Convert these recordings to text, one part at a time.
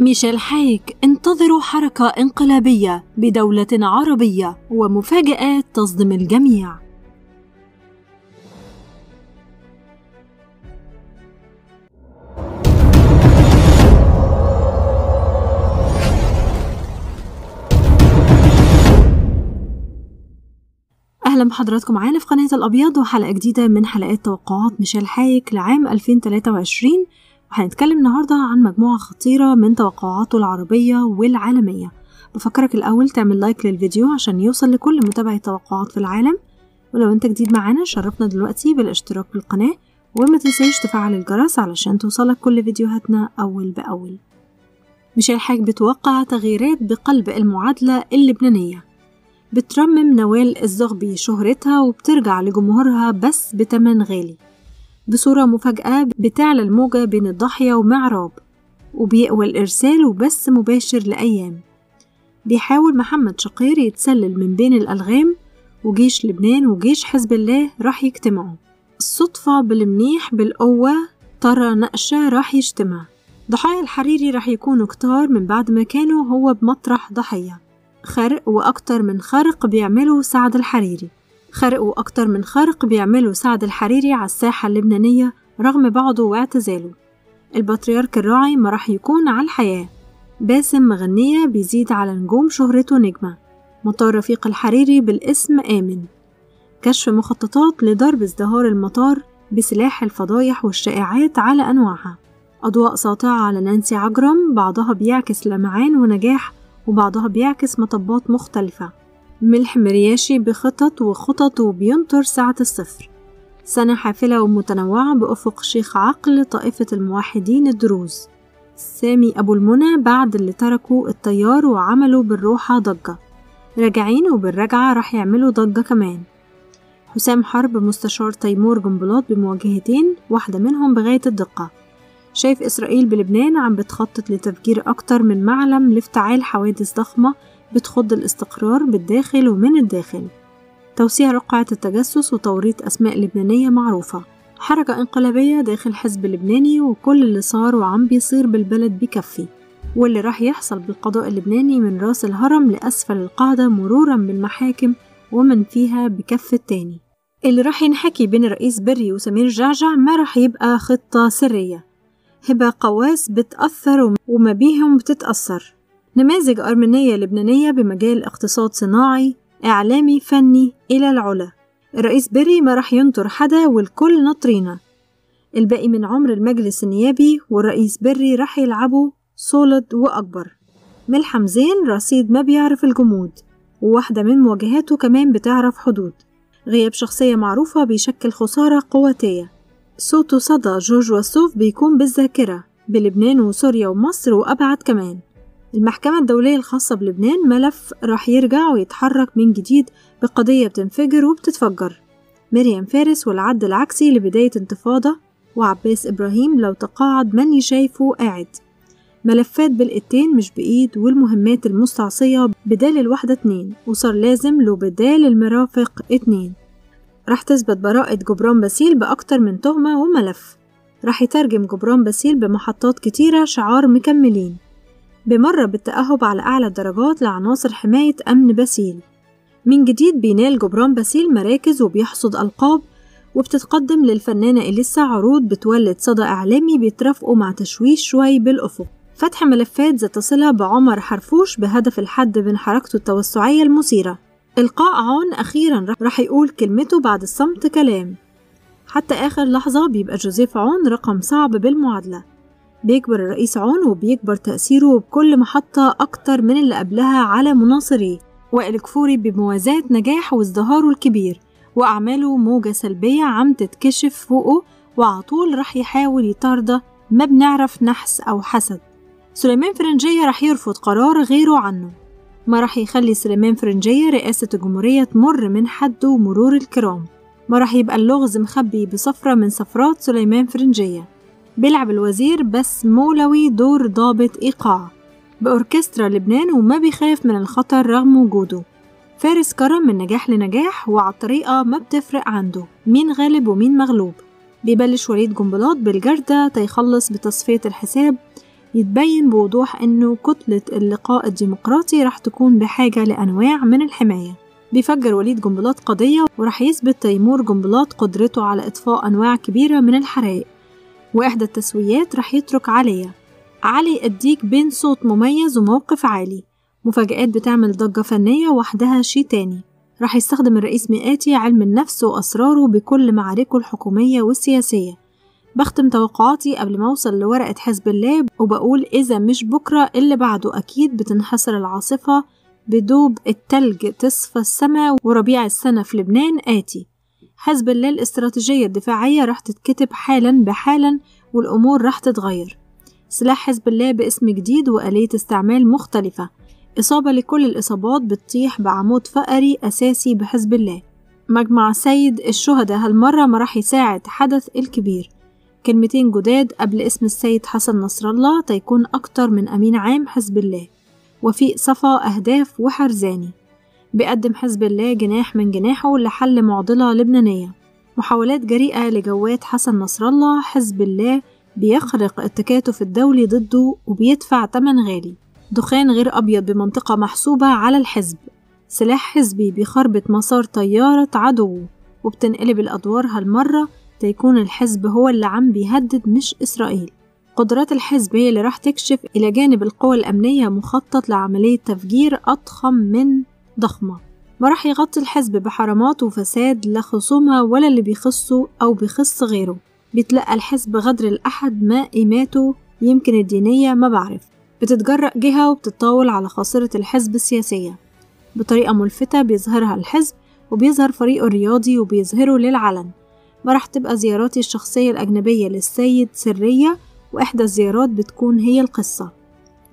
ميشيل حايك انتظروا حركة انقلابية بدولة عربية ومفاجآت تصدم الجميع. أهلا بحضراتكم معانا في قناة الأبيض وحلقة جديدة من حلقات توقعات ميشيل حايك لعام 2023 وهنتكلم النهاردة عن مجموعة خطيرة من توقعاته العربية والعالمية. بفكرك الأول تعمل لايك للفيديو عشان يوصل لكل متابعي توقعات في العالم. ولو أنت جديد معانا شرفنا دلوقتي بالاشتراك بالقناة وما تنسيش تفعل الجرس علشان توصلك كل فيديوهاتنا أول بأول. ميشيل حاج بتوقع تغييرات بقلب المعادلة اللبنانية. بترمم نوال الزغبي شهرتها وبترجع لجمهورها بس بتمن غالي. بصورة مفاجأة بتعلى الموجة بين الضاحية ومعراب وبيقوى الإرسال وبث مباشر لأيام. بيحاول محمد شقير يتسلل من بين الألغام وجيش لبنان وجيش حزب الله راح يجتمعوا. الصدفة بالمنيح بالقوة ترى نقشة راح يجتمع. ضحايا الحريري راح يكونوا كتار من بعد ما كانوا هو بمطرح ضحية. خرق وأكتر من خرق بيعملوا سعد الحريري. خرق وأكتر من خرق بيعملوا سعد الحريري على الساحة اللبنانية رغم بعده واعتزاله. البطريرك الراعي ما راح يكون على الحياة. باسم مغنية بيزيد على نجوم شهرته نجمة. مطار رفيق الحريري بالاسم آمن. كشف مخططات لضرب ازدهار المطار بسلاح الفضايح والشائعات على أنواعها. أضواء ساطعة على نانسي عجرم بعضها بيعكس لمعان ونجاح وبعضها بيعكس مطبات مختلفة. ملح مرياشي بخطط وخطط وبينطر ساعة الصفر. سنة حافلة ومتنوعة بأفق شيخ عقل طائفة الموحدين الدروز. سامي أبو المنى بعد اللي تركوا الطيار وعملوا بالروحة ضجة. راجعين وبالرجعة راح يعملوا ضجة كمان. حسام حرب مستشار تيمور جنبلاط بمواجهتين واحدة منهم بغاية الدقة. شايف إسرائيل بلبنان عم بتخطط لتفجير أكتر من معلم لافتعال حوادث ضخمة بتخض الاستقرار بالداخل ومن الداخل. توسيع رقعة التجسس وتوريط أسماء لبنانية معروفة. حركة انقلابية داخل حزب لبناني وكل اللي صار وعم بيصير بالبلد بكفي. واللي راح يحصل بالقضاء اللبناني من رأس الهرم لأسفل القاعدة مرورا بالمحاكم ومن فيها بكف التاني. اللي راح ينحكي بين الرئيس بري وسمير جعجع ما راح يبقى خطة سرية. هبة قواس بتأثر وما بيهم بتتأثر. نماذج أرمنية لبنانية بمجال اقتصاد صناعي إعلامي فني إلى العلا. الرئيس بري ما راح ينطر حدا والكل ناطرينا الباقي من عمر المجلس النيابي والرئيس بري راح يلعبوا صولد وأكبر. ملحم زين رصيد ما بيعرف الجمود وواحدة من مواجهاته كمان بتعرف حدود. غياب شخصية معروفة بيشكل خسارة قواتية. صوته صدى جورج وسوف بيكون بالذاكرة. بلبنان وسوريا ومصر وأبعد كمان. المحكمة الدولية الخاصة بلبنان ملف راح يرجع ويتحرك من جديد بقضية بتنفجر وبتتفجر. مريم فارس والعد العكسي لبداية انتفاضة وعباس إبراهيم لو تقاعد من شايفه قاعد. ملفات بالإيدتين مش بإيد والمهمات المستعصية بدال الوحدة اتنين وصار لازم له بدال المرافق اتنين. راح تثبت براءة جبران باسيل بأكتر من تهمة وملف. راح يترجم جبران باسيل بمحطات كتيرة شعار مكملين. بمرة بالتأهب على أعلى الدرجات لعناصر حماية أمن باسيل. من جديد بينال جبران باسيل مراكز وبيحصد ألقاب وبتتقدم للفنانة إليسا عروض بتولد صدى إعلامي بيترافقوا مع تشويش شوي بالأفق. فتح ملفات ذات صلة بعمر حرفوش بهدف الحد من حركته التوسعية المثيرة. إلقاء عون أخيرا رح يقول كلمته بعد الصمت كلام. حتى آخر لحظة بيبقى جوزيف عون رقم صعب بالمعادلة. بيكبر الرئيس عون وبيكبر تأثيره بكل محطة أكتر من اللي قبلها على مناصريه وائل كفوري بموازاة نجاح وازدهاره الكبير وأعماله موجة سلبية عم تتكشف فوقه وعطول رح يحاول يطارده ما بنعرف نحس أو حسد. سليمان فرنجية رح يرفض قرار غيره عنه. ما رح يخلي سليمان فرنجية رئاسة الجمهورية تمر من حده مرور الكرام. ما رح يبقى اللغز مخبي بصفرة من صفرات سليمان فرنجية. بيلعب الوزير بس مولوي دور ضابط إيقاع بأوركسترا لبنان وما بيخاف من الخطر رغم وجوده. فارس كرم من نجاح لنجاح وعلى الطريقة ما بتفرق عنده. مين غالب ومين مغلوب؟ بيبلش وليد جنبلاط بالجردة تيخلص بتصفية الحساب. يتبين بوضوح إنه كتلة اللقاء الديمقراطي راح تكون بحاجة لأنواع من الحماية. بيفجر وليد جنبلاط قضية وراح يثبت تيمور جنبلاط قدرته على إطفاء أنواع كبيرة من الحرائق. وإحدى التسويات راح يترك عليا. علي الديك بين صوت مميز وموقف عالي. مفاجآت بتعمل ضجة فنية وحدها شي تاني. راح يستخدم الرئيس مئاتي علم النفس وأسراره بكل معاركه الحكومية والسياسية. بختم توقعاتي قبل ما أوصل لورقة حزب الله وبقول إذا مش بكرة اللي بعده أكيد بتنحسر العاصفة بدوب التلج تصفى السماء وربيع السنة في لبنان آتي. حزب الله الاستراتيجية الدفاعية راح تتكتب حالا بحالا والأمور راح تتغير. سلاح حزب الله باسم جديد وآلية استعمال مختلفة. إصابة لكل الإصابات بتطيح بعمود فقري أساسي بحزب الله مجمع سيد الشهداء هالمرة ما راح يساعد حدث الكبير. كلمتين جداد قبل اسم السيد حسن نصر الله تيكون أكتر من أمين عام حزب الله وفي صفا أهداف وحرزاني. بيقدم حزب الله جناح من جناحه لحل معضلة لبنانية. محاولات جريئة لجوات حسن نصر الله حزب الله بيخرق التكاتف الدولي ضده وبيدفع تمن غالي. دخان غير أبيض بمنطقة محسوبة على الحزب. سلاح حزبي بيخربط مسار طيارة عدوه وبتنقلب الأدوار هالمرة تيكون الحزب هو اللي عم بيهدد مش إسرائيل. قدرات الحزب هي اللي راح تكشف إلى جانب القوى الأمنية مخطط لعملية تفجير أضخم من ضخمة ما راح يغطي الحزب بحرامات وفساد لا خصومة ولا اللي بيخصه أو بيخص غيره. بيتلقى الحزب غدر الأحد ما قيماته يمكن الدينية ما بعرف. بتتجرأ جهة وبتتطاول على خاصرة الحزب السياسية. بطريقة ملفتة بيظهرها الحزب وبيظهر فريقه الرياضي وبيظهره للعلن. ما راح تبقى زياراتي الشخصية الأجنبية للسيد سرية وإحدى الزيارات بتكون هي القصة.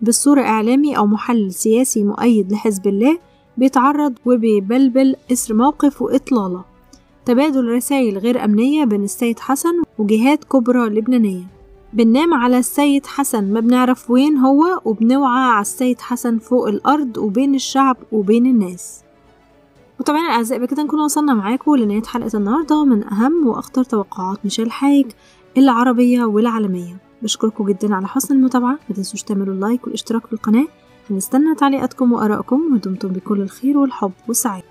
بالصورة إعلامي أو محلل سياسي مؤيد لحزب الله بيتعرض وبيبلبل إثر موقف وإطلالة. تبادل رسائل غير أمنية بين السيد حسن وجهات كبرى لبنانية. بننام على السيد حسن ما بنعرف وين هو وبنوعى على السيد حسن فوق الأرض وبين الشعب وبين الناس. وطبعا الأعزاء بكده نكون وصلنا معاكم لنهاية حلقة النهاردة من أهم وأخطر توقعات ميشيل حايك العربية والعالمية. بشكركم جدا على حسن المتابعة. متنسوش تعملوا اللايك والاشتراك في القناة. هنستنى تعليقاتكم وآرائكم ودمتم بكل الخير والحب والسعادة